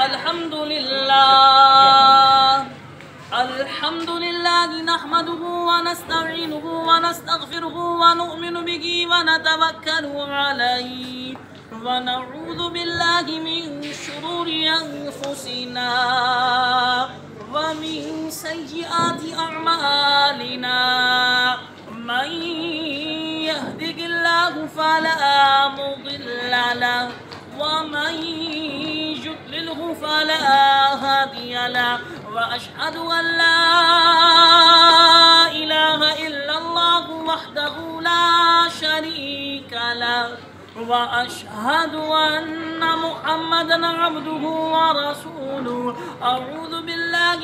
الحمد لله. الحمد لله نحمده ونستعينه ونستغفره ونؤمن به ونتوكل عليه. ونعوذ بالله من شرور أنفسنا ومن سيئات أعمالنا. من يهدك الله فلا مضل له ومن هادي له وأشهد أن لا إله إلا الله وحده لا شريك له وأشهد أن محمدا عبده ورسوله. أعوذ بالله